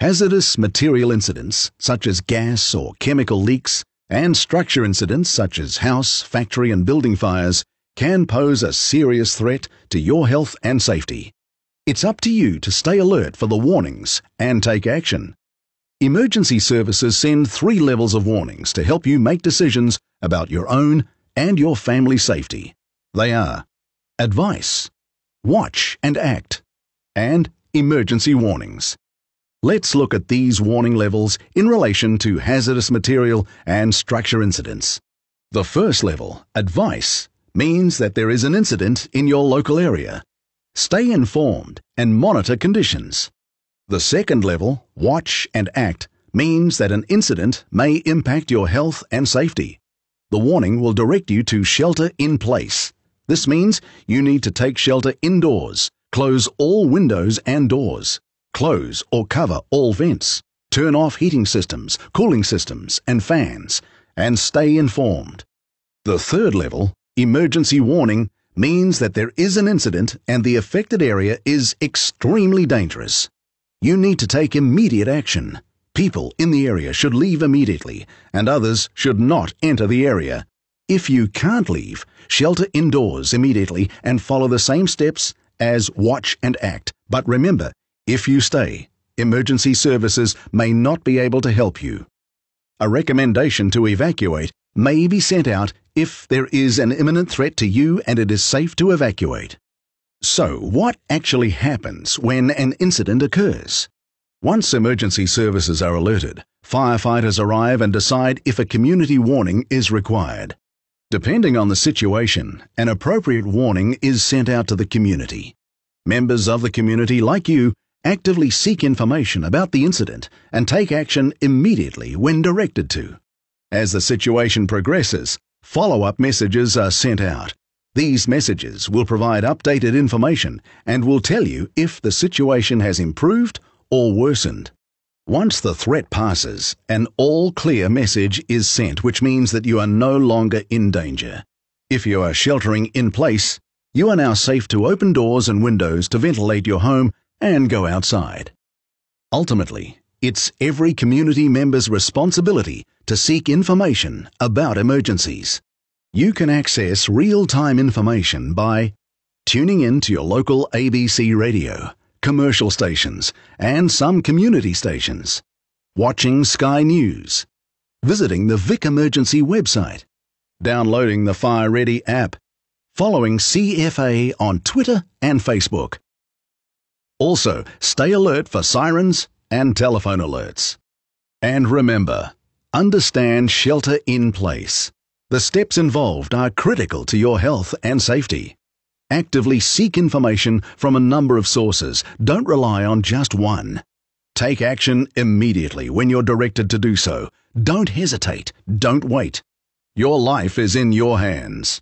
Hazardous material incidents, such as gas or chemical leaks, and structure incidents, such as house, factory, and building fires, can pose a serious threat to your health and safety. It's up to you to stay alert for the warnings and take action. Emergency services send three levels of warnings to help you make decisions about your own and your family's safety. They are advice, watch and act, and emergency warnings. Let's look at these warning levels in relation to hazardous material and structure incidents. The first level, advice, means that there is an incident in your local area. Stay informed and monitor conditions. The second level, watch and act, means that an incident may impact your health and safety. The warning will direct you to shelter in place. This means you need to take shelter indoors, close all windows and doors, Close or cover all vents. Turn off heating systems, cooling systems, and fans, and stay informed. The third level, emergency warning, means that there is an incident and the affected area is extremely dangerous. You need to take immediate action. People in the area should leave immediately, and others should not enter the area. If you can't leave, shelter indoors immediately and follow the same steps as watch and act. But remember, if you stay, emergency services may not be able to help you. A recommendation to evacuate may be sent out if there is an imminent threat to you and it is safe to evacuate. So, what actually happens when an incident occurs? Once emergency services are alerted, firefighters arrive and decide if a community warning is required. Depending on the situation, an appropriate warning is sent out to the community. Members of the community, like you, actively seek information about the incident and take action immediately when directed to. As the situation progresses, follow up messages are sent out. These messages will provide updated information and will tell you if the situation has improved or worsened. Once the threat passes, an all clear message is sent, which means that you are no longer in danger. If you are sheltering in place, you are now safe to open doors and windows to ventilate your home and go outside. Ultimately, it's every community member's responsibility to seek information about emergencies. You can access real time information by tuning in to your local ABC radio, commercial stations, and some community stations, watching Sky News, visiting the Vic Emergency website, downloading the Fire Ready app, following CFA on Twitter and Facebook also, stay alert for sirens and telephone alerts. And remember, understand shelter in place. The steps involved are critical to your health and safety. Actively seek information from a number of sources. Don't rely on just one. Take action immediately when you're directed to do so. Don't hesitate. Don't wait. Your life is in your hands.